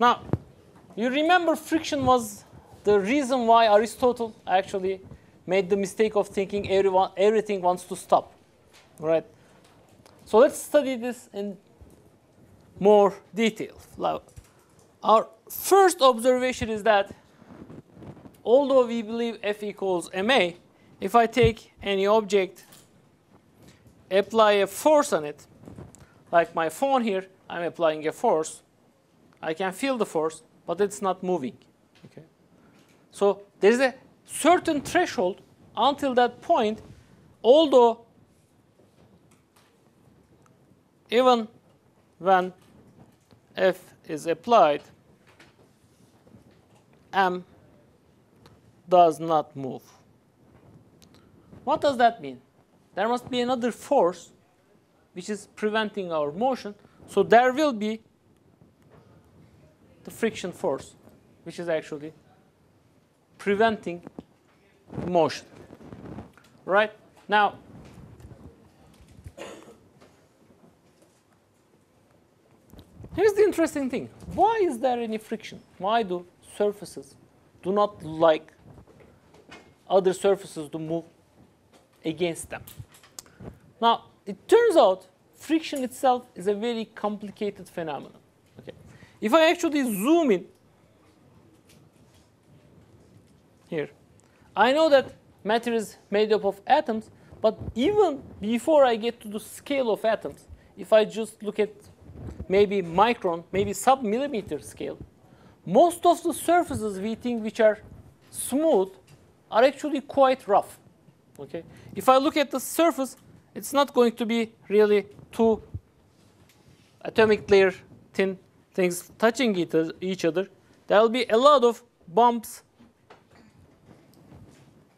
Now, you remember friction was the reason why Aristotle actually made the mistake of thinking everyone, everything wants to stop, right? So let's study this in more detail. Our first observation is that although we believe F equals ma, if I take any object, apply a force on it, like my phone here, I'm applying a force. I can feel the force, but it's not moving. Okay. So there's a certain threshold until that point, although even when F is applied, M does not move. What does that mean? There must be another force which is preventing our motion. So there will be the friction force, which is actually preventing motion. Right? Now, here's the interesting thing. Why is there any friction? Why do surfaces do not like other surfaces to move against them? Now, it turns out friction itself is a very complicated phenomenon. If I actually zoom in here, I know that matter is made up of atoms, but even before I get to the scale of atoms, if I just look at maybe micron, maybe sub-millimeter scale, most of the surfaces we think which are smooth are actually quite rough. Okay? If I look at the surface, it's not going to be really two atomic layer thin things touching each other. There will be a lot of bumps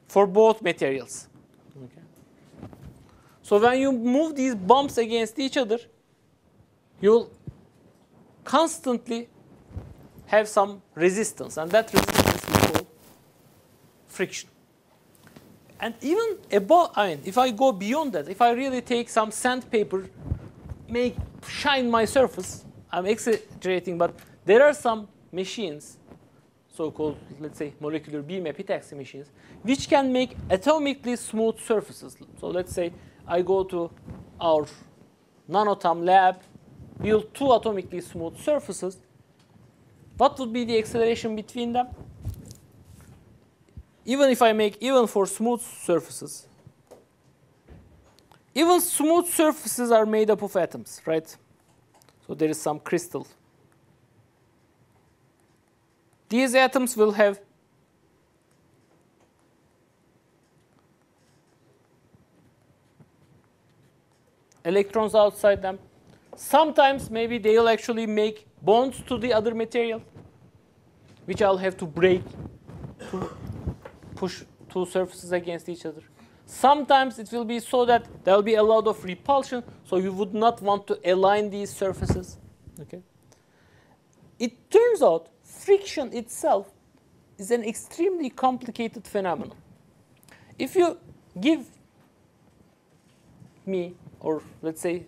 for both materials. Okay. So when you move these bumps against each other, you'll constantly have some resistance, and that resistance we call friction. And even above, I mean, if I go beyond that, if I really take some sandpaper, make shine my surface, I'm exaggerating, but there are some machines, so-called, let's say, molecular beam epitaxy machines, which can make atomically smooth surfaces. So let's say I go to our nanotam lab, build two atomically smooth surfaces. What would be the acceleration between them? even if I make even for smooth surfaces, even smooth surfaces are made up of atoms, right? So there is some crystal. These atoms will have electrons outside them. Sometimes maybe they'll actually make bonds to the other material, which I'll have to break to push two surfaces against each other. Sometimes it will be so that there will be a lot of repulsion, so you would not want to align these surfaces. Okay. It turns out friction itself is an extremely complicated phenomenon. If you give me, or let's say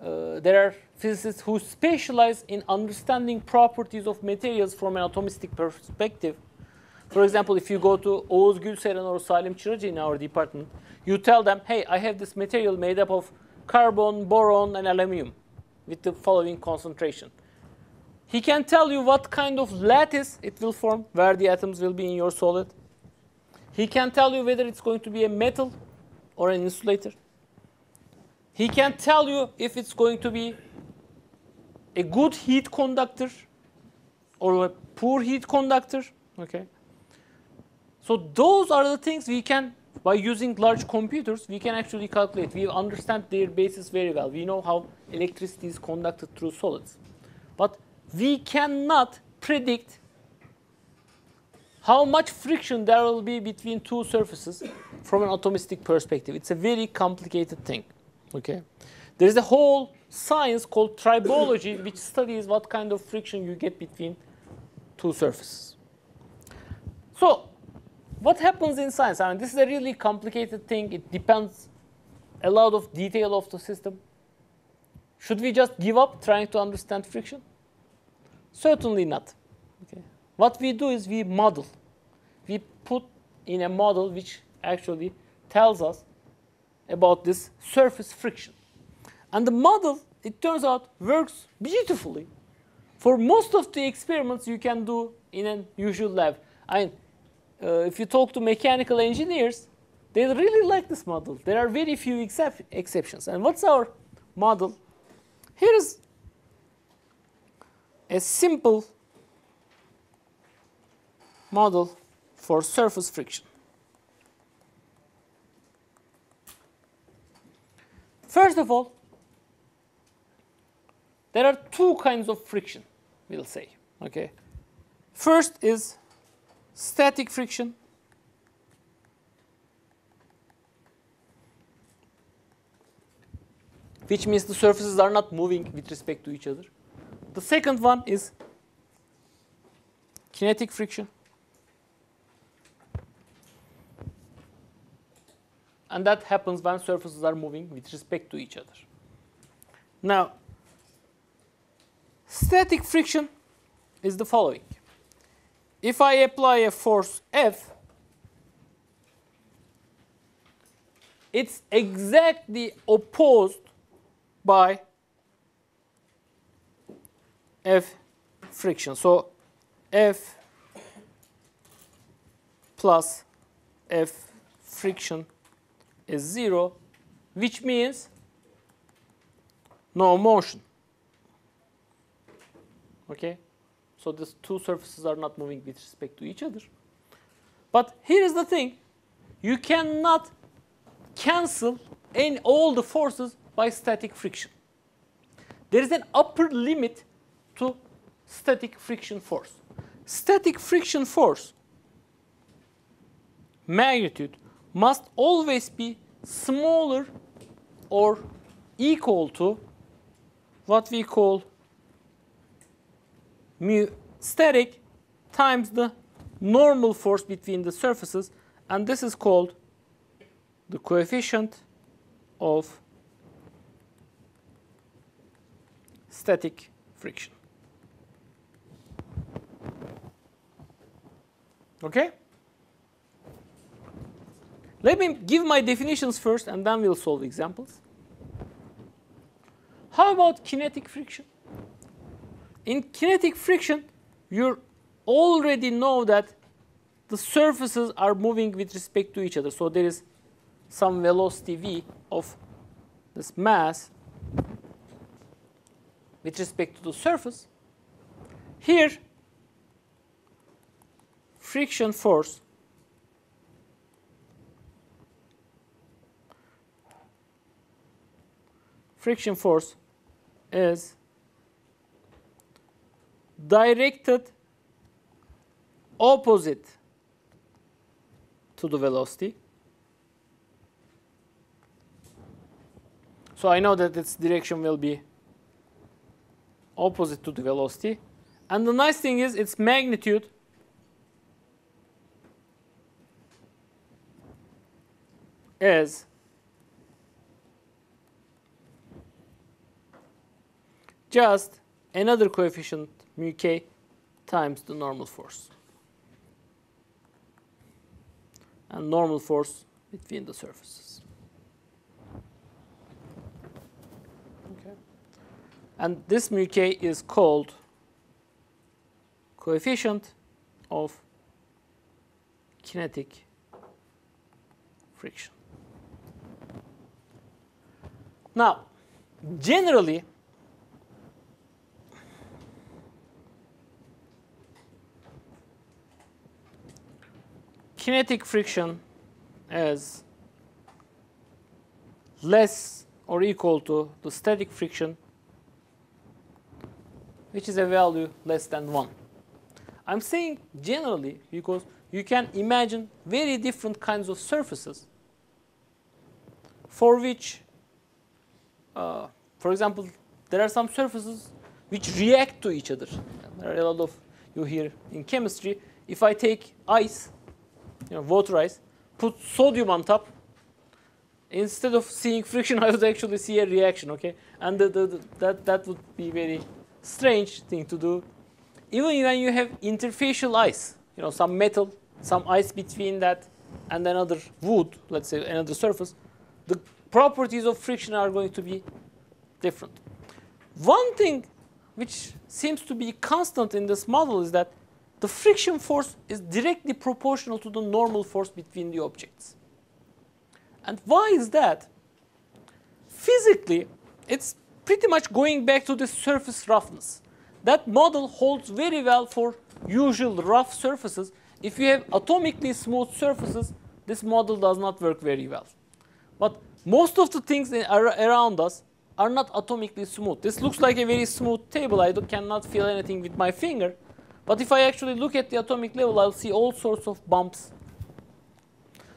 uh, there are physicists who specialize in understanding properties of materials from an atomistic perspective, for example, if you go to Oğuz Gülseren or Salim Çıracı in our department, you tell them, hey, I have this material made up of carbon, boron, and aluminum with the following concentration. He can tell you what kind of lattice it will form, where the atoms will be in your solid. He can tell you whether it's going to be a metal or an insulator. He can tell you if it's going to be a good heat conductor or a poor heat conductor. Okay. So those are the things we can, by using large computers, we can actually calculate. We understand their basis very well. We know how electricity is conducted through solids. But we cannot predict how much friction there will be between two surfaces from an atomistic perspective. It's a very complicated thing. Okay, There is a whole science called tribology which studies what kind of friction you get between two surfaces. So what happens in science? I mean, this is a really complicated thing. It depends a lot of detail of the system. Should we just give up trying to understand friction? Certainly not. Okay. What we do is we model. We put in a model which actually tells us about this surface friction. And the model, it turns out, works beautifully. For most of the experiments you can do in a usual lab. I mean, uh, if you talk to mechanical engineers, they really like this model. There are very few excep exceptions. And what's our model? Here is a simple model for surface friction. First of all, there are two kinds of friction, we'll say. Okay. First is static friction which means the surfaces are not moving with respect to each other. The second one is kinetic friction. And that happens when surfaces are moving with respect to each other. Now, static friction is the following. If I apply a force F, it's exactly opposed by F friction. So F plus F friction is 0, which means no motion. Okay? So these two surfaces are not moving with respect to each other. But here is the thing. You cannot cancel in all the forces by static friction. There is an upper limit to static friction force. Static friction force magnitude must always be smaller or equal to what we call mu static times the normal force between the surfaces and this is called the coefficient of static friction. Okay? Let me give my definitions first and then we'll solve examples. How about kinetic friction? In kinetic friction, you already know that the surfaces are moving with respect to each other. So there is some velocity v of this mass with respect to the surface. Here, friction force friction force is directed opposite to the velocity. So I know that its direction will be opposite to the velocity. And the nice thing is its magnitude is just another coefficient mu k times the normal force. And normal force between the surfaces. Okay. And this mu k is called coefficient of kinetic friction. Now, generally, kinetic friction is less or equal to the static friction which is a value less than 1. I'm saying generally because you can imagine very different kinds of surfaces for which, uh, for example, there are some surfaces which react to each other. There are a lot of you here in chemistry. If I take ice, you know, water ice, put sodium on top, instead of seeing friction, I would actually see a reaction, okay? And the, the, the, that, that would be very strange thing to do. even when you have interfacial ice, you know, some metal, some ice between that and another wood, let's say another surface, the properties of friction are going to be different. One thing which seems to be constant in this model is that the friction force is directly proportional to the normal force between the objects. And why is that? Physically, it's pretty much going back to the surface roughness. That model holds very well for usual rough surfaces. If you have atomically smooth surfaces, this model does not work very well. But most of the things in around us are not atomically smooth. This looks like a very smooth table. I cannot feel anything with my finger. But if I actually look at the atomic level, I'll see all sorts of bumps.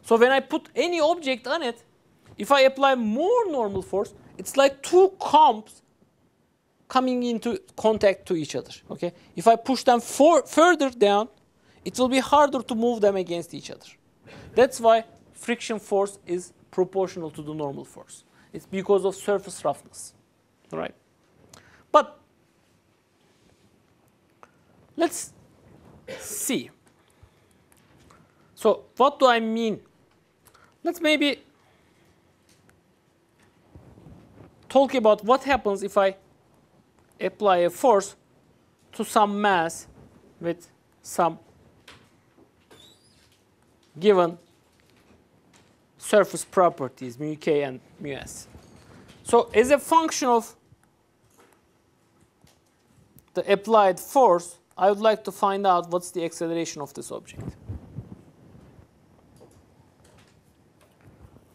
So when I put any object on it, if I apply more normal force, it's like two comps coming into contact to each other. Okay? If I push them for, further down, it will be harder to move them against each other. That's why friction force is proportional to the normal force. It's because of surface roughness. All right? But let's see. So what do I mean? Let's maybe talk about what happens if I apply a force to some mass with some given surface properties, mu k and mu s. So as a function of the applied force, I would like to find out what's the acceleration of this object.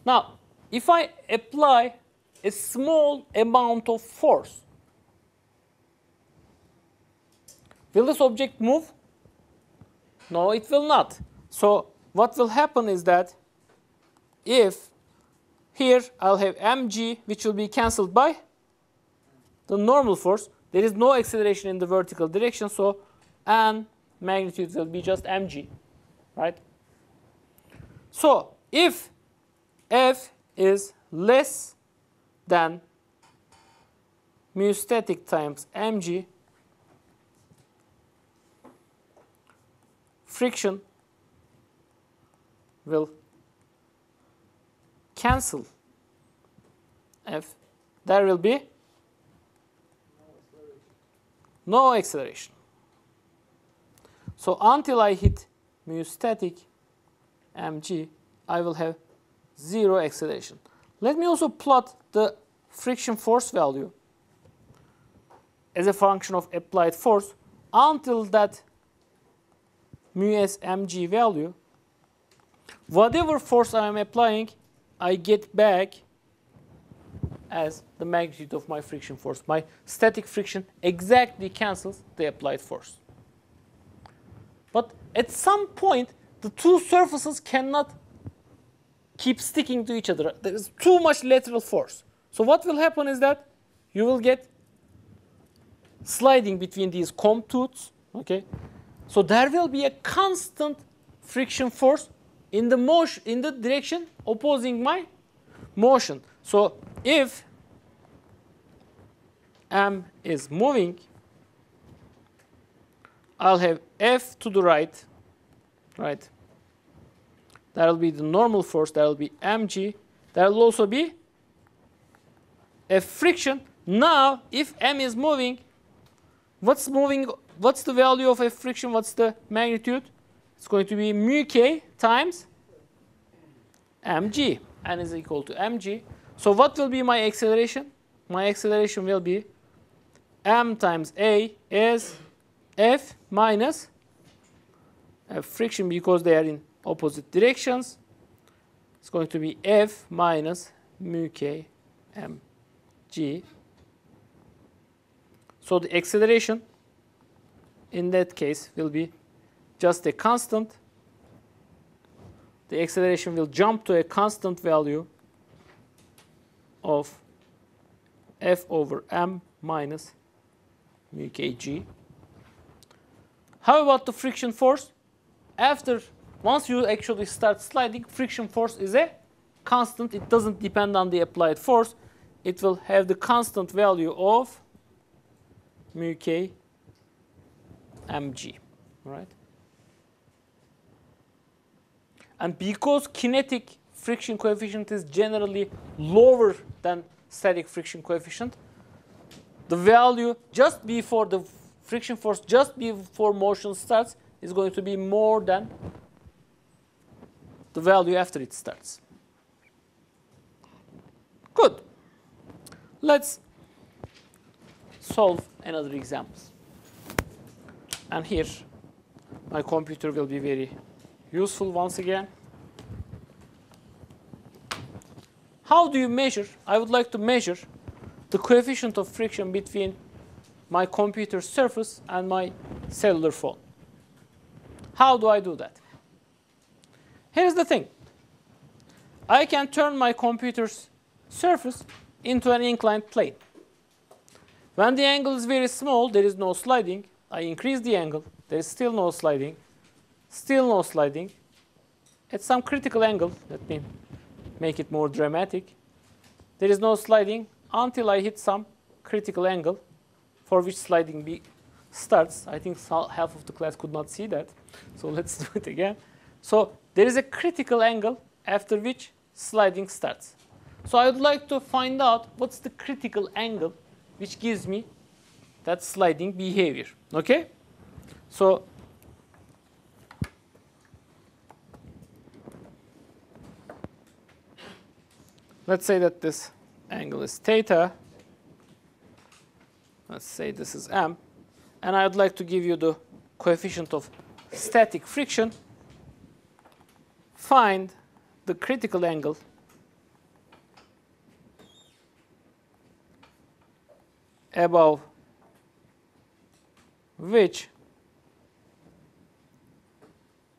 Now, if I apply a small amount of force. Will this object move? No, it will not. So what will happen is that if here I'll have mg, which will be cancelled by the normal force, there is no acceleration in the vertical direction, so n magnitude will be just mg, right? So if f is less than mu static times mg friction will cancel f. There will be no acceleration. So until I hit mu static mg, I will have zero acceleration. Let me also plot the friction force value as a function of applied force until that mu s mg value. Whatever force I am applying, I get back as the magnitude of my friction force. My static friction exactly cancels the applied force. But at some point, the two surfaces cannot keep sticking to each other. There is too much lateral force. So what will happen is that you will get sliding between these comb. Okay, so there will be a constant friction force in the motion in the direction opposing my motion. So if m is moving, I'll have f to the right, right, that will be the normal force. That will be mg. That will also be a friction. Now, if m is moving, what's moving? What's the value of a friction? What's the magnitude? It's going to be mu k times mg. n is equal to mg. So what will be my acceleration? My acceleration will be m times a is f minus f friction because they are in opposite directions. It's going to be F minus mu k m g. So the acceleration in that case will be just a constant. The acceleration will jump to a constant value of f over m minus mu kg. How about the friction force? After once you actually start sliding, friction force is a constant. It doesn't depend on the applied force. It will have the constant value of mu k mg, right? And because kinetic friction coefficient is generally lower than static friction coefficient, the value just before the friction force just before motion starts is going to be more than the value after it starts. Good. Let's solve another example. And here, my computer will be very useful once again. How do you measure? I would like to measure the coefficient of friction between my computer surface and my cellular phone. How do I do that? Here's the thing. I can turn my computer's surface into an inclined plane. When the angle is very small, there is no sliding. I increase the angle. There is still no sliding. Still no sliding. At some critical angle, let me make it more dramatic. There is no sliding until I hit some critical angle for which sliding be starts. I think half of the class could not see that. So let's do it again. So there is a critical angle after which sliding starts. So I would like to find out what's the critical angle which gives me that sliding behavior. Okay? So let's say that this angle is theta. Let's say this is m. And I'd like to give you the coefficient of static friction. Find the critical angle above which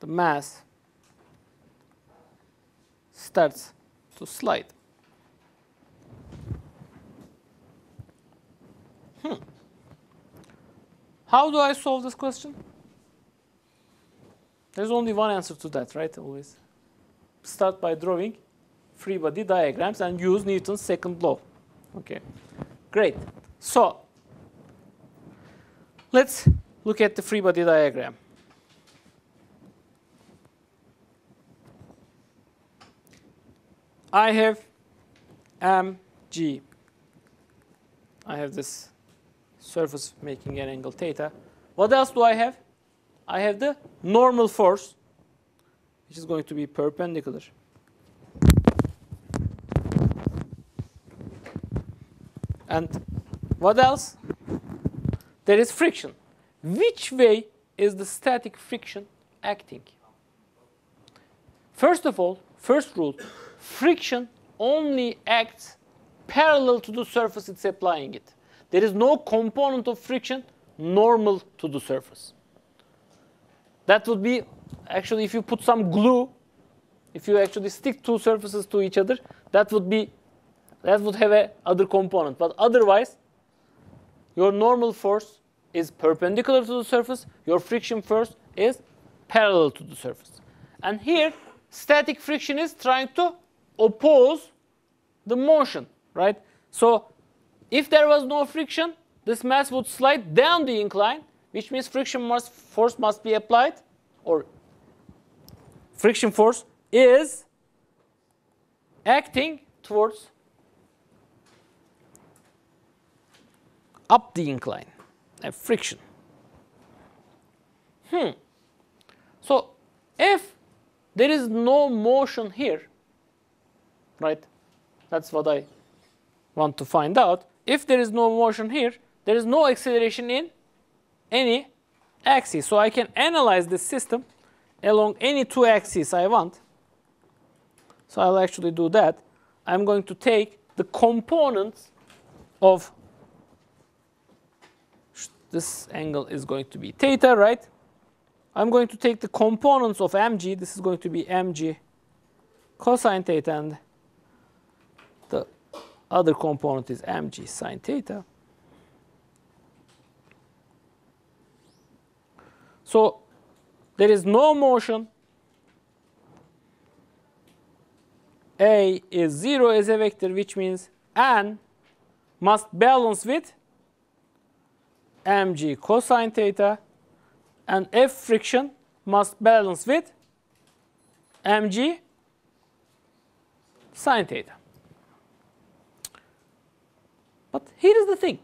the mass starts to slide. Hmm. How do I solve this question? There's only one answer to that, right? Always. Start by drawing free body diagrams and use Newton's second law. Okay, great. So let's look at the free body diagram. I have mg. I have this surface making an angle theta. What else do I have? I have the normal force, which is going to be perpendicular. And what else? There is friction. Which way is the static friction acting? First of all, first rule, friction only acts parallel to the surface it's applying it. There is no component of friction normal to the surface. That would be, actually, if you put some glue, if you actually stick two surfaces to each other, that would be, that would have a other component. But otherwise, your normal force is perpendicular to the surface. Your friction force is parallel to the surface. And here, static friction is trying to oppose the motion, right? So if there was no friction, this mass would slide down the incline, which means friction must, force must be applied, or friction force is acting towards up the incline, a friction. Hmm. So if there is no motion here, right? That's what I want to find out. If there is no motion here, there is no acceleration in any axis. So I can analyze this system along any two axes I want. So I'll actually do that. I'm going to take the components of this angle is going to be theta, right? I'm going to take the components of mg. This is going to be mg cosine theta and other component is mg sine theta. So there is no motion. A is 0 as a vector, which means n must balance with mg cosine theta and F friction must balance with mg sine theta. But here is the thing.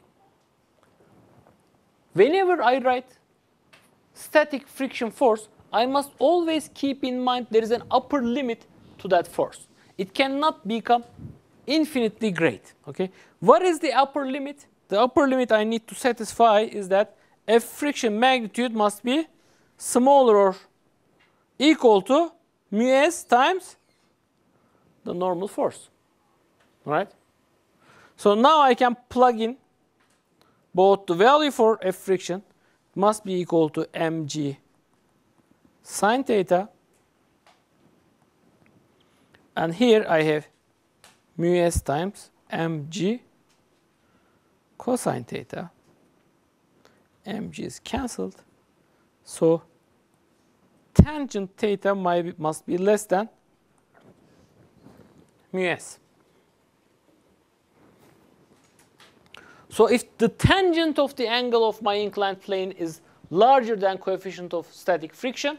Whenever I write static friction force, I must always keep in mind there is an upper limit to that force. It cannot become infinitely great. Okay? What is the upper limit? The upper limit I need to satisfy is that F friction magnitude must be smaller or equal to mu s times the normal force. Right? So now I can plug in both the value for F friction must be equal to mg sine theta and here I have mu s times mg cosine theta. mg is cancelled. So tangent theta might, must be less than mu s. So if the tangent of the angle of my inclined plane is larger than coefficient of static friction,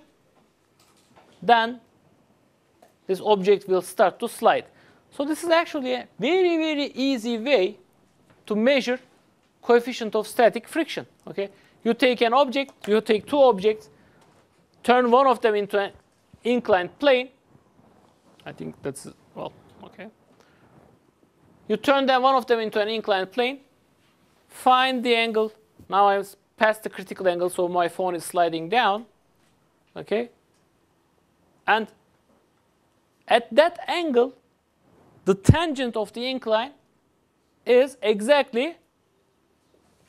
then this object will start to slide. So this is actually a very, very easy way to measure coefficient of static friction. Okay, You take an object, you take two objects, turn one of them into an inclined plane. I think that's, well, okay. You turn them, one of them into an inclined plane, find the angle. Now I'm past the critical angle, so my phone is sliding down. Okay? And at that angle, the tangent of the incline is exactly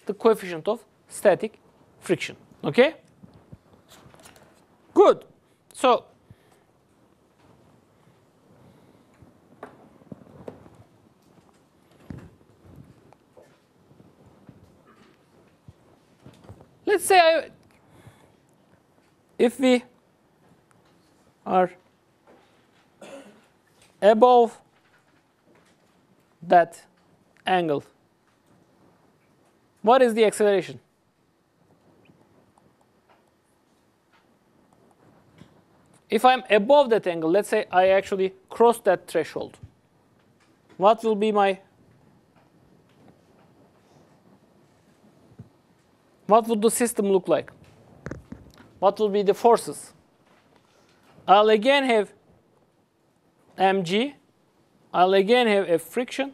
the coefficient of static friction. Okay? Good. So let's say I, if we are above that angle, what is the acceleration? If I'm above that angle, let's say I actually cross that threshold, what will be my what would the system look like? What will be the forces? I'll again have mg. I'll again have a friction.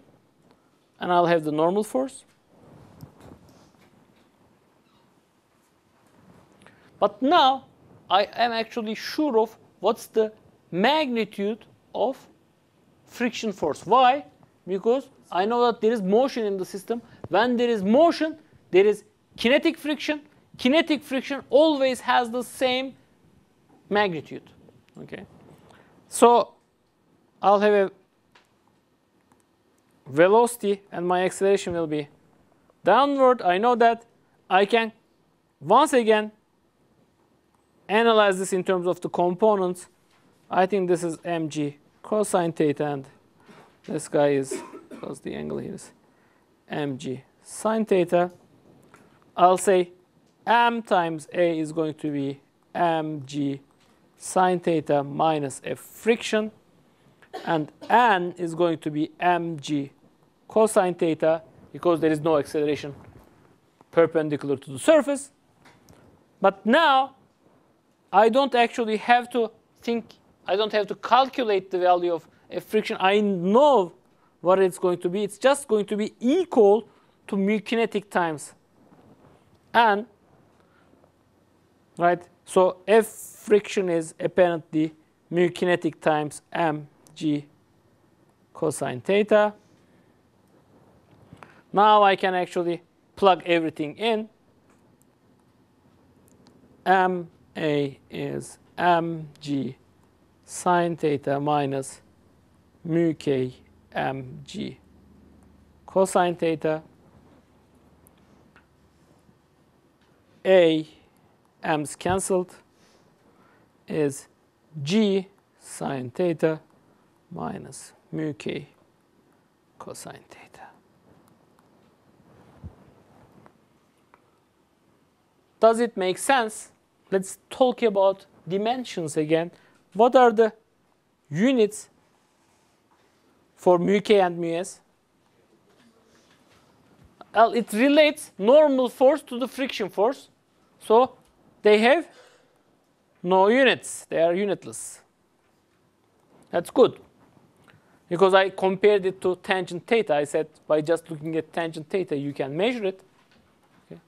And I'll have the normal force. But now I am actually sure of what's the magnitude of friction force. Why? Because I know that there is motion in the system. When there is motion, there is kinetic friction. Kinetic friction always has the same magnitude. Okay. So I'll have a velocity and my acceleration will be downward. I know that I can once again analyze this in terms of the components. I think this is mg cosine theta and this guy is, because the angle here is mg sine theta. I'll say m times a is going to be mg sine theta minus f friction. And n is going to be mg cosine theta because there is no acceleration perpendicular to the surface. But now I don't actually have to think, I don't have to calculate the value of f friction. I know what it's going to be. It's just going to be equal to mu kinetic times n, right? So F friction is apparently mu kinetic times mg cosine theta. Now I can actually plug everything in. Ma is mg sine theta minus mu k mg cosine theta. A m's cancelled is g sine theta minus mu k cosine theta. Does it make sense let's talk about dimensions again. What are the units for mu k and mu s? Well, it relates normal force to the friction force. So they have no units. They are unitless. That's good. Because I compared it to tangent theta. I said by just looking at tangent theta, you can measure it. Okay.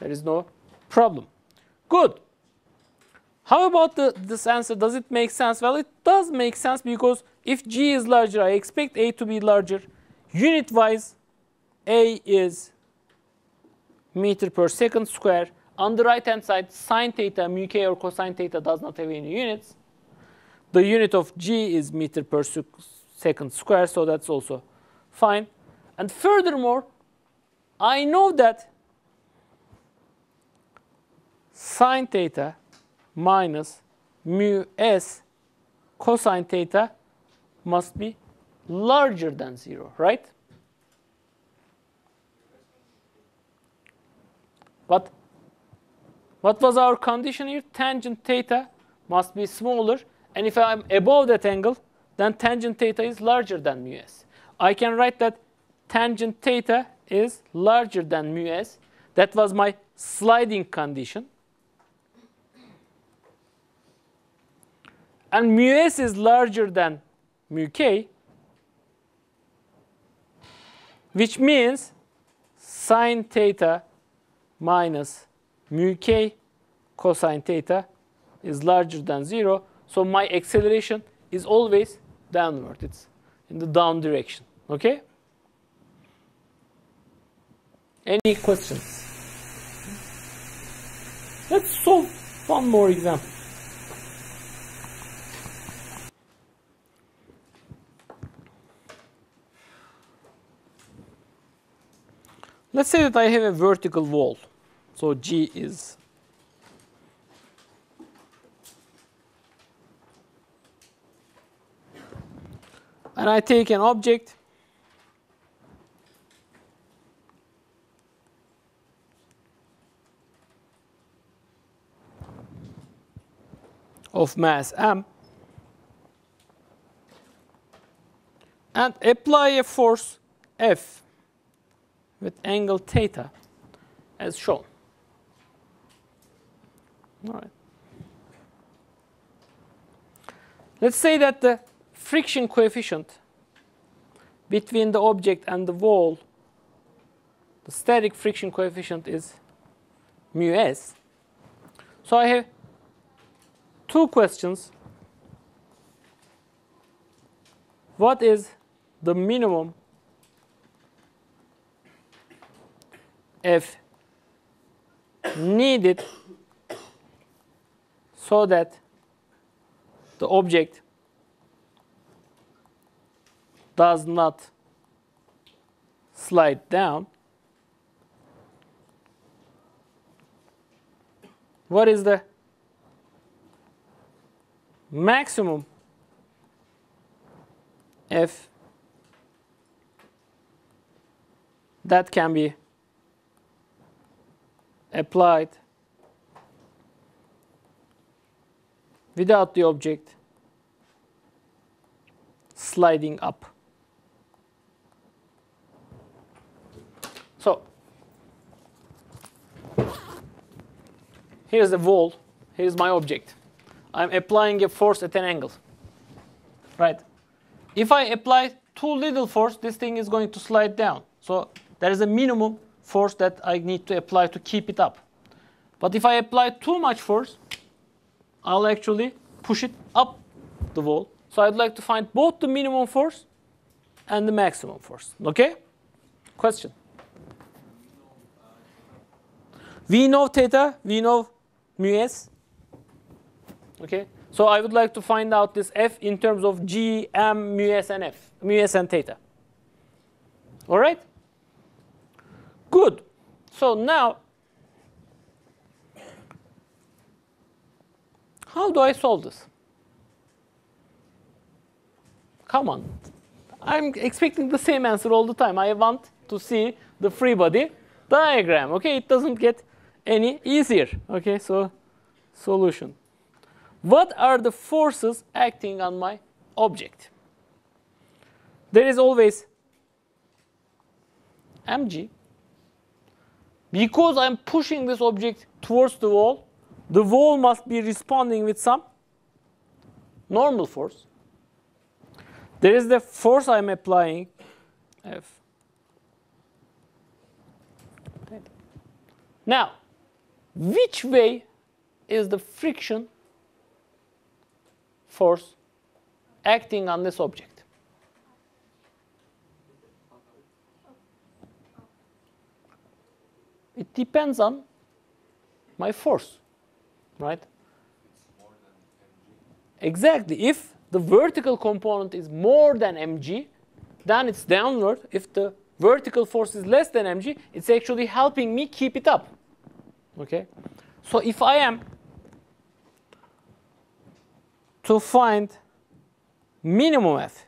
There is no problem. Good. How about the, this answer? Does it make sense? Well, it does make sense because if G is larger, I expect A to be larger. Unit-wise, A is meter per second square. On the right-hand side, sine theta, mu k or cosine theta does not have any units. The unit of G is meter per second square, so that's also fine. And furthermore, I know that sine theta minus mu s cosine theta must be larger than 0, right? But what was our condition here? Tangent theta must be smaller. And if I'm above that angle, then tangent theta is larger than mu s. I can write that tangent theta is larger than mu s. That was my sliding condition. And mu s is larger than mu k, which means sine theta minus mu k cosine theta is larger than 0. So my acceleration is always downward. It's in the down direction. Okay? Any questions? Let's solve one more example. Let's say that I have a vertical wall. So G is and I take an object of mass m and apply a force F with angle theta as shown. All right. Let's say that the friction coefficient between the object and the wall, the static friction coefficient is mu s. So I have two questions. What is the minimum F needed so that the object does not slide down. What is the maximum F that can be applied without the object sliding up. So here's the wall, here's my object. I'm applying a force at an angle. Right? If I apply too little force, this thing is going to slide down. So there is a minimum force that I need to apply to keep it up. But if I apply too much force, I'll actually push it up the wall. So I'd like to find both the minimum force and the maximum force. Okay? Question? We know theta, we know mu s. Okay? So I would like to find out this f in terms of g, m, mu s, and f, mu s and theta. All right? Good. So now, how do I solve this? Come on. I'm expecting the same answer all the time. I want to see the free body diagram. Okay, it doesn't get any easier. Okay, so Solution. What are the forces acting on my object? There is always mg. Because I'm pushing this object towards the wall, the wall must be responding with some normal force. There is the force I'm applying, F. Now, which way is the friction force acting on this object? It depends on my force, right? Exactly. If the vertical component is more than mg, then it's downward. If the vertical force is less than mg, it's actually helping me keep it up. Okay? So if I am to find minimum F,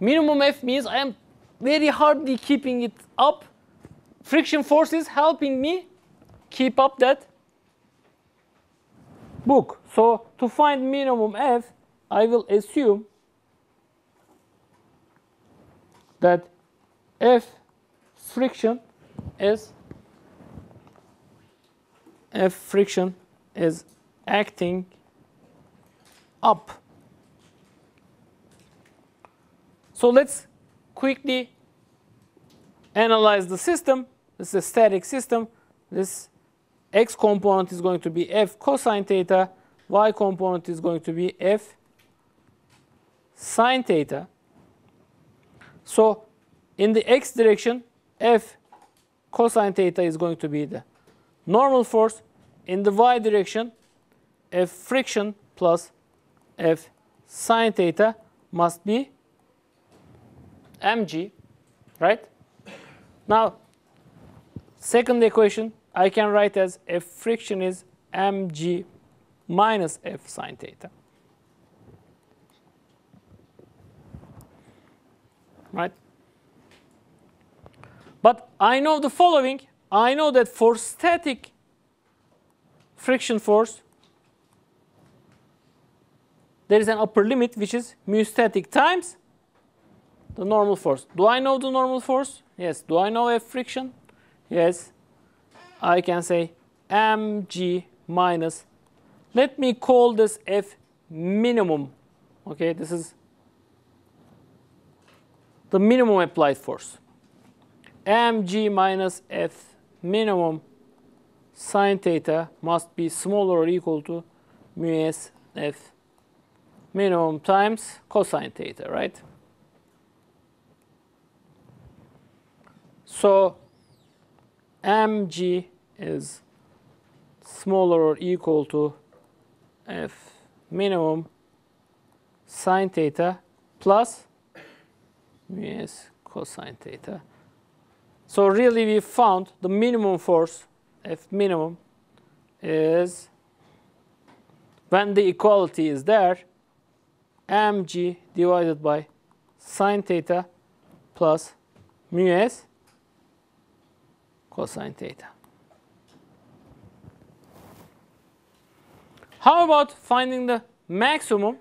minimum F means I am very hardly keeping it up friction force is helping me keep up that book. So to find minimum F, I will assume that F friction is F friction is acting up. So let's quickly analyze the system. This is a static system. This x component is going to be f cosine theta. Y component is going to be f sine theta. So in the x direction, f cosine theta is going to be the normal force. In the y direction, f friction plus f sine theta must be mg, right? Now, Second equation I can write as F friction is mg minus F sine theta. Right? But I know the following. I know that for static friction force, there is an upper limit which is mu static times the normal force. Do I know the normal force? Yes. Do I know F friction? Yes, I can say mg minus, let me call this F minimum. Okay, this is the minimum applied force. mg minus F minimum sine theta must be smaller or equal to mu s F minimum times cosine theta, right? So mg is smaller or equal to f minimum sine theta plus mu s cosine theta. So really we found the minimum force F minimum is when the equality is there mg divided by sine theta plus mu s cosine theta. How about finding the maximum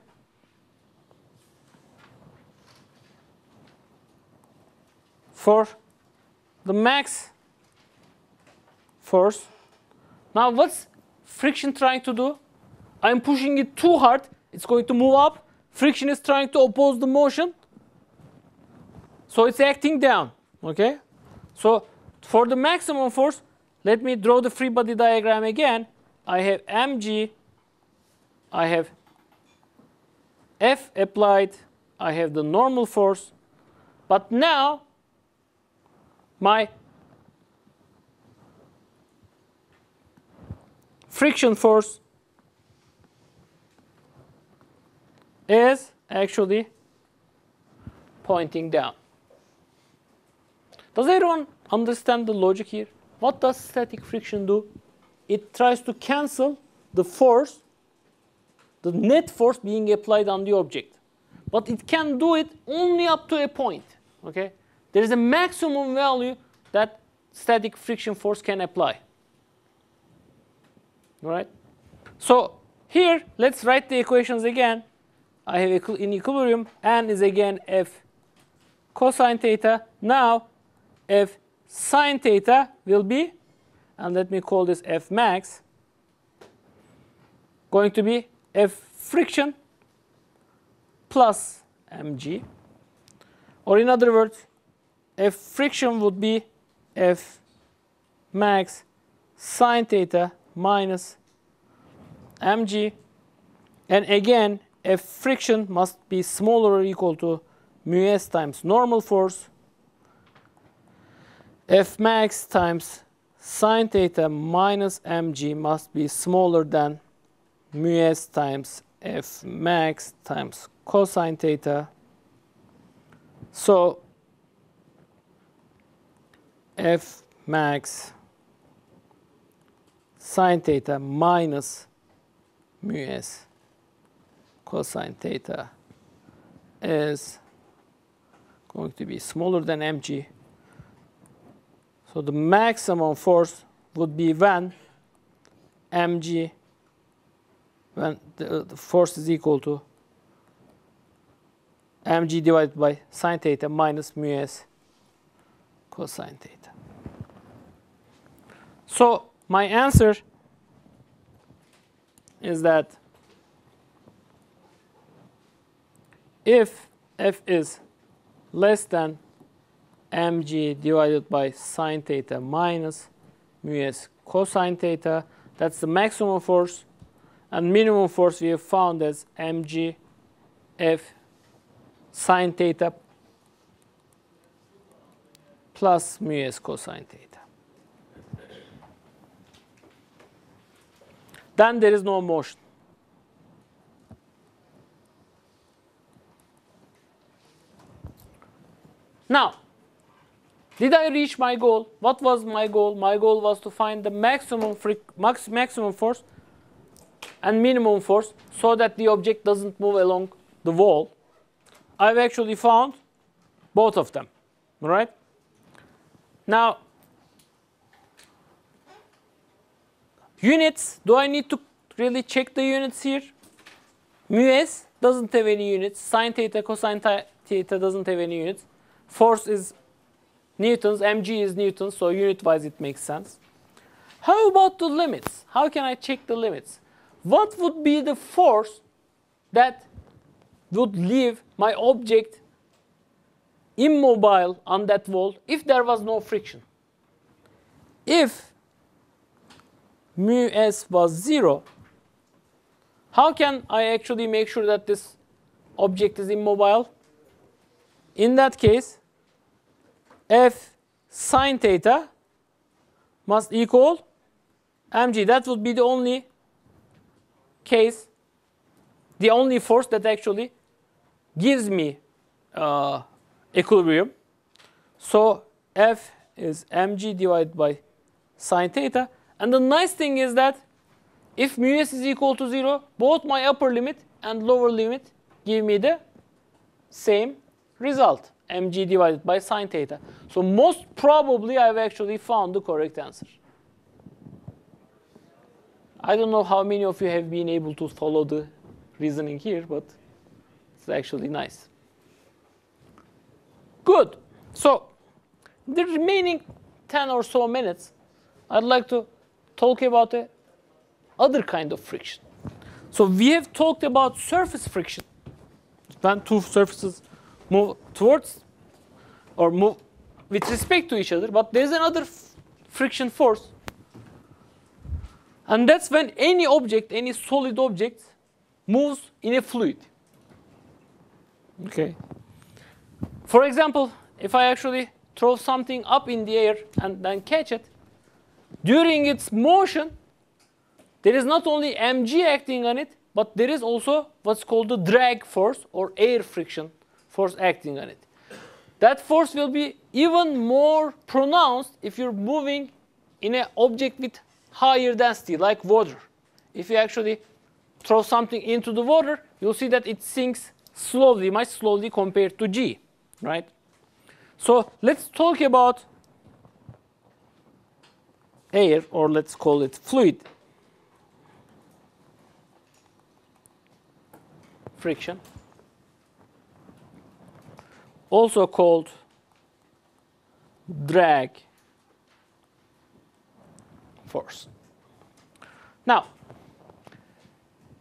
for the max force? Now what's friction trying to do? I'm pushing it too hard, it's going to move up. Friction is trying to oppose the motion. So it's acting down, okay? So for the maximum force, let me draw the free body diagram again. I have mg, I have F applied, I have the normal force. But now, my friction force is actually pointing down. Does everyone understand the logic here? What does static friction do? It tries to cancel the force, the net force being applied on the object. But it can do it only up to a point. Okay? there is a maximum value that static friction force can apply. All right? So here, let's write the equations again. I have in equilibrium, n is again f cosine theta. Now, f sine theta will be, and let me call this f max, going to be f friction plus mg. Or in other words, f friction would be f max sine theta minus mg. And again, f friction must be smaller or equal to mu s times normal force. F max times sine theta minus mg must be smaller than mu s times f max times cosine theta. So f max sine theta minus mu s cosine theta is going to be smaller than mg. So the maximum force would be when mg, when the, uh, the force is equal to mg divided by sine theta minus mu s cosine theta. So my answer is that if f is less than mg divided by sine theta minus mu s cosine theta, that's the maximum force. And minimum force we have found as mg f sine theta plus mu s cosine theta. Then there is no motion. Now, did I reach my goal? What was my goal? My goal was to find the maximum, max maximum force and minimum force so that the object doesn't move along the wall. I've actually found both of them, right? Now, units, do I need to really check the units here? Mu s doesn't have any units. Sine theta, cosine theta doesn't have any units. Force is newtons, mg is newtons, so unit-wise it makes sense. How about the limits? How can I check the limits? What would be the force that would leave my object immobile on that wall if there was no friction? If mu s was 0, how can I actually make sure that this object is immobile? In that case, f sine theta must equal mg. That would be the only case, the only force that actually gives me uh, equilibrium. So f is mg divided by sine theta. And the nice thing is that if mu s is equal to 0, both my upper limit and lower limit give me the same result mg divided by sine theta. So most probably I've actually found the correct answer. I don't know how many of you have been able to follow the reasoning here, but it's actually nice. Good. So the remaining 10 or so minutes, I'd like to talk about a other kind of friction. So we have talked about surface friction. When two surfaces move towards or move with respect to each other, but there's another friction force. And that's when any object, any solid object, moves in a fluid. Okay. For example, if I actually throw something up in the air and then catch it, during its motion, there is not only mg acting on it, but there is also what's called the drag force or air friction force acting on it. That force will be even more pronounced if you're moving in an object with higher density, like water. If you actually throw something into the water, you'll see that it sinks slowly, much slowly compared to G, right? So let's talk about air, or let's call it fluid friction, also called drag force. Now,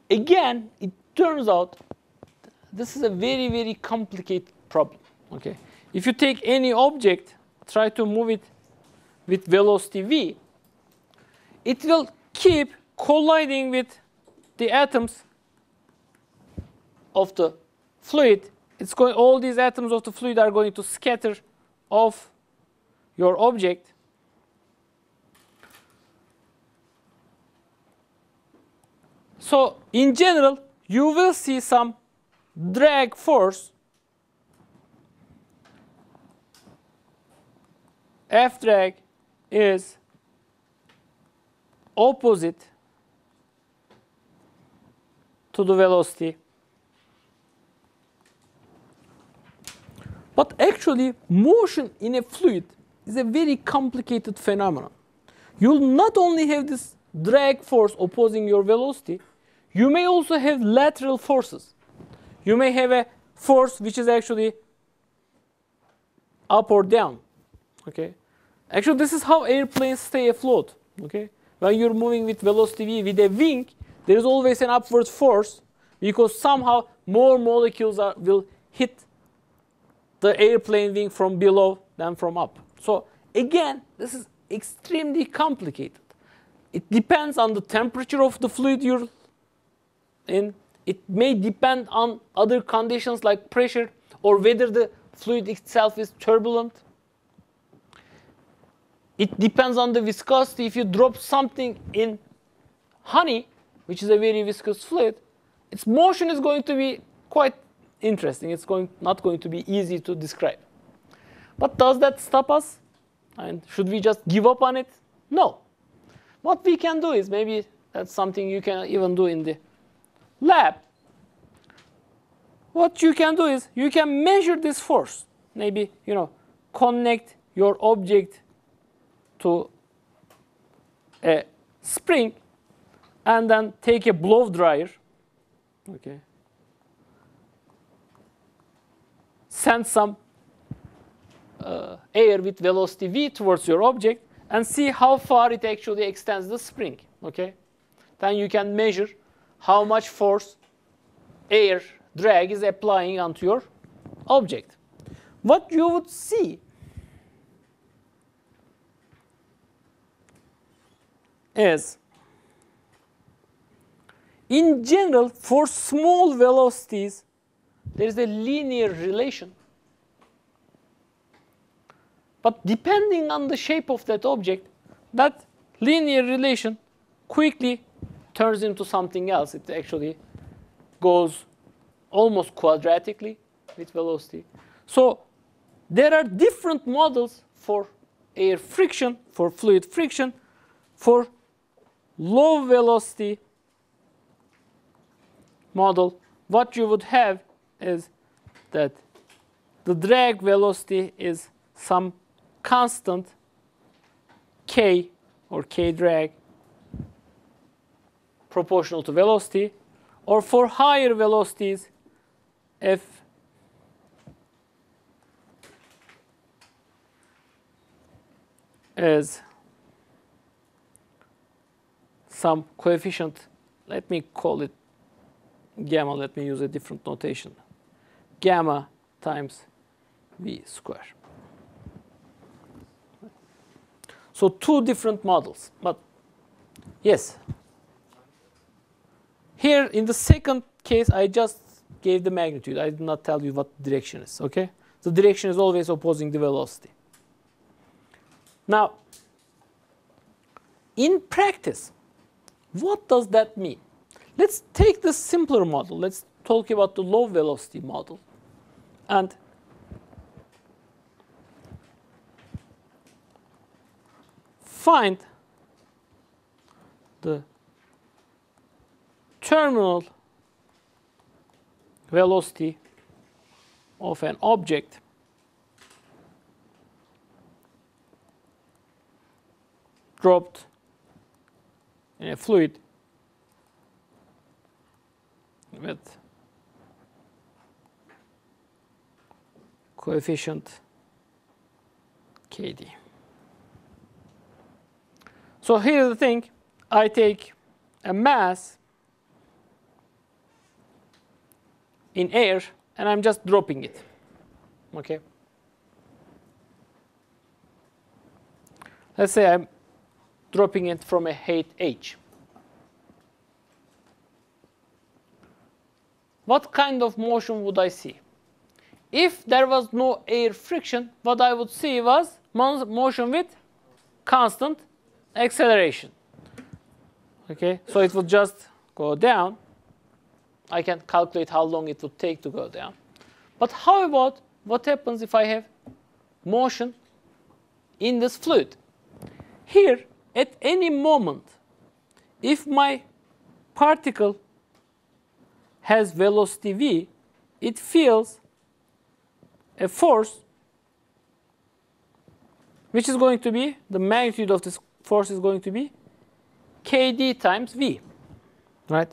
again, it turns out this is a very, very complicated problem. Okay, If you take any object, try to move it with velocity v, it will keep colliding with the atoms of the fluid. It's going, all these atoms of the fluid are going to scatter off your object. So in general, you will see some drag force F drag is opposite to the velocity. But actually, motion in a fluid is a very complicated phenomenon. You'll not only have this drag force opposing your velocity, you may also have lateral forces. You may have a force which is actually up or down. Okay. Actually, this is how airplanes stay afloat. Okay. When you're moving with velocity v with a wing, there is always an upward force because somehow more molecules are, will hit the airplane wing from below than from up. So again, this is extremely complicated. It depends on the temperature of the fluid you're in. It may depend on other conditions like pressure or whether the fluid itself is turbulent. It depends on the viscosity. If you drop something in honey, which is a very viscous fluid, its motion is going to be quite interesting. It's going, not going to be easy to describe. But does that stop us? And should we just give up on it? No. What we can do is maybe that's something you can even do in the lab. What you can do is you can measure this force. Maybe, you know, connect your object to a spring and then take a blow dryer. Okay. Send some uh, air with velocity v towards your object and see how far it actually extends the spring. Okay. Then you can measure how much force air drag is applying onto your object. What you would see is in general for small velocities there is a linear relation but depending on the shape of that object, that linear relation quickly turns into something else. It actually goes almost quadratically with velocity. So there are different models for air friction, for fluid friction, for low velocity model. What you would have is that the drag velocity is some constant k or k drag proportional to velocity or for higher velocities f is some coefficient. Let me call it gamma let me use a different notation gamma times v square So two different models. But yes, here in the second case, I just gave the magnitude. I did not tell you what direction is. Okay, the direction is always opposing the velocity. Now, in practice, what does that mean? Let's take the simpler model. Let's talk about the low velocity model and find the terminal velocity of an object. Dropped in a fluid with coefficient kd. So here's the thing. I take a mass in air and I'm just dropping it. Okay. Let's say I'm dropping it from a height h. What kind of motion would I see? If there was no air friction, what I would see was motion with constant acceleration. Okay, so it would just go down. I can calculate how long it would take to go down. But how about what happens if I have motion in this fluid? Here, at any moment, if my particle has velocity v, it feels a force which is going to be, the magnitude of this force is going to be kd times v, right?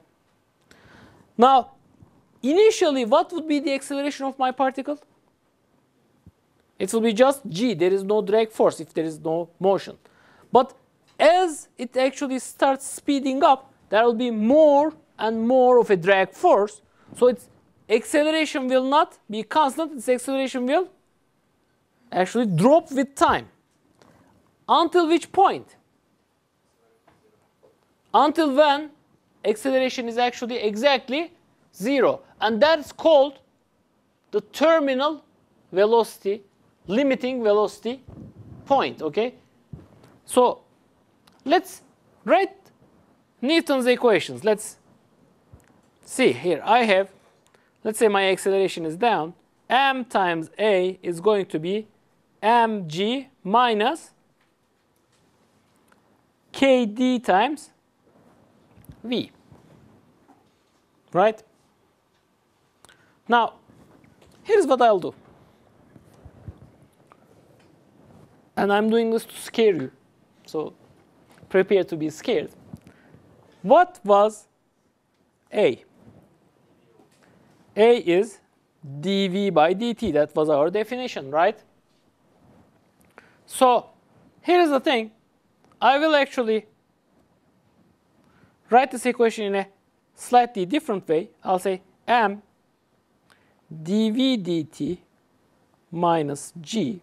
Now, initially, what would be the acceleration of my particle? It will be just g. There is no drag force if there is no motion. But as it actually starts speeding up, there will be more and more of a drag force. So its acceleration will not be constant. Its acceleration will actually drop with time. Until which point? Until when acceleration is actually exactly zero. And that's called the terminal velocity, limiting velocity point, okay? So let's write Newton's equations. Let's see here. I have, let's say my acceleration is down. m times a is going to be mg minus kd times v. Right? Now, here's what I'll do. And I'm doing this to scare you. So prepare to be scared. What was A? A is dv by dt. That was our definition, right? So here's the thing. I will actually write this equation in a slightly different way. I'll say m dv dt minus g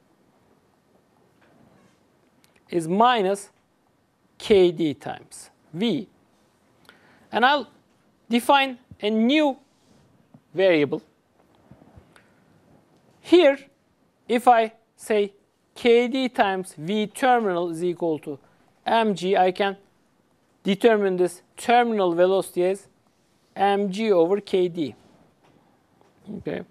is minus kd times v. And I'll define a new variable. Here, if I say kd times v terminal is equal to mg, I can determine this terminal velocity as mg over kd. Okay.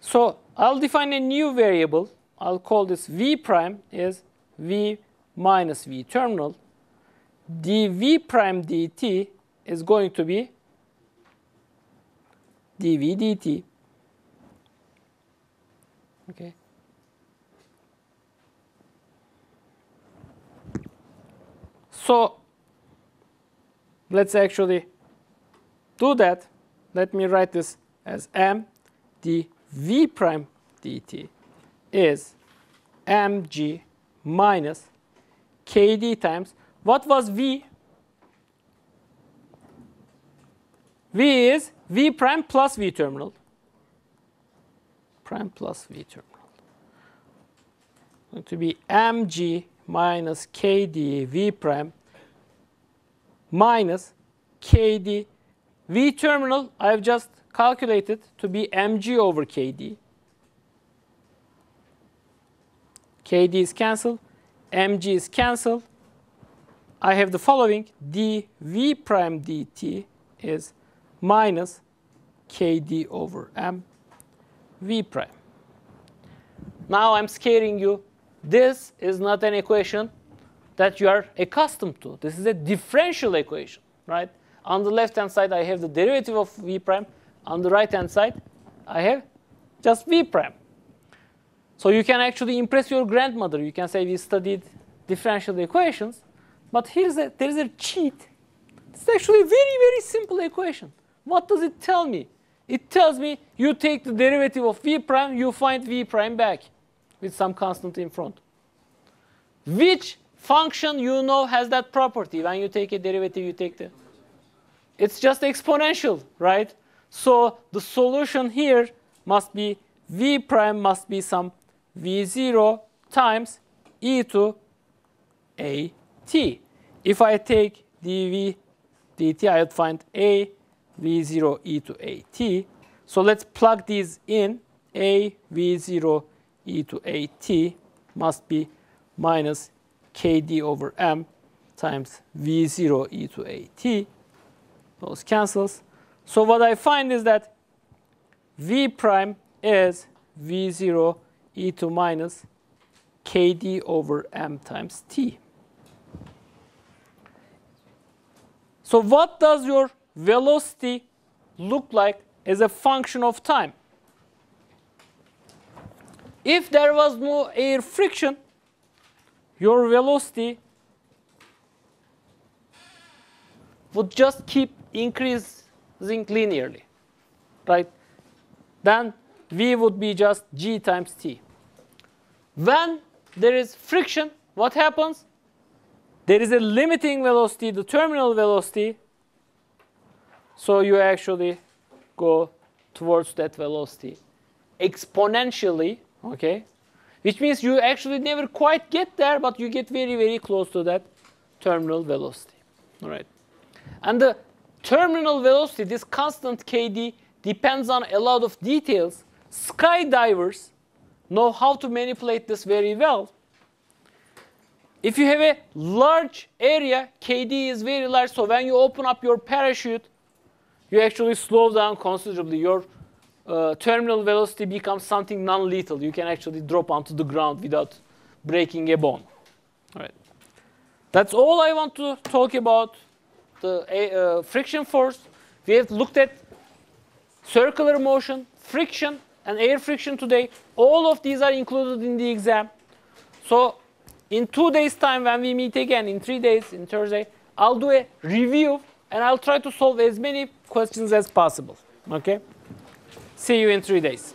So I'll define a new variable. I'll call this v prime is v minus v terminal. dv prime dt is going to be dv dt. Okay. So let's actually do that. Let me write this as m dv prime dt is mg minus kd times, what was v? v is v prime plus v terminal. Prime plus v terminal. Going to be mg minus kd v prime minus kd v terminal I've just calculated to be mg over kd. kd is cancelled, mg is cancelled. I have the following dv prime dt is minus kd over m v prime. Now I'm scaring you. This is not an equation that you are accustomed to. This is a differential equation, right? On the left-hand side, I have the derivative of v prime. On the right-hand side, I have just v prime. So you can actually impress your grandmother. You can say we studied differential equations. But here's a, there is a cheat. It's actually a very, very simple equation. What does it tell me? It tells me you take the derivative of v prime, you find v prime back with some constant in front. Which function you know has that property? When you take a derivative, you take the... It's just exponential, right? So the solution here must be v prime must be some v0 times e to a t. If I take dv dt, I would find a v0 e to a t. So let's plug these in. a v0 e to a t must be minus kd over m times v0 e to a t. Those cancels. So what I find is that v prime is v0 e to minus kd over m times t. So what does your velocity look like as a function of time? If there was no air friction, your velocity would just keep increasing linearly, right? Then v would be just g times t. When there is friction, what happens? There is a limiting velocity, the terminal velocity. So you actually go towards that velocity exponentially, okay? Which means you actually never quite get there, but you get very, very close to that terminal velocity, all right? And the terminal velocity, this constant kd, depends on a lot of details. Skydivers know how to manipulate this very well. If you have a large area, KD is very large, so when you open up your parachute, you actually slow down considerably. Your uh, terminal velocity becomes something non-lethal. You can actually drop onto the ground without breaking a bone. All right. That's all I want to talk about the uh, friction force. We have looked at circular motion, friction, and air friction today. All of these are included in the exam. So in two days' time, when we meet again, in three days, in Thursday, I'll do a review and I'll try to solve as many questions as possible. Okay? See you in three days.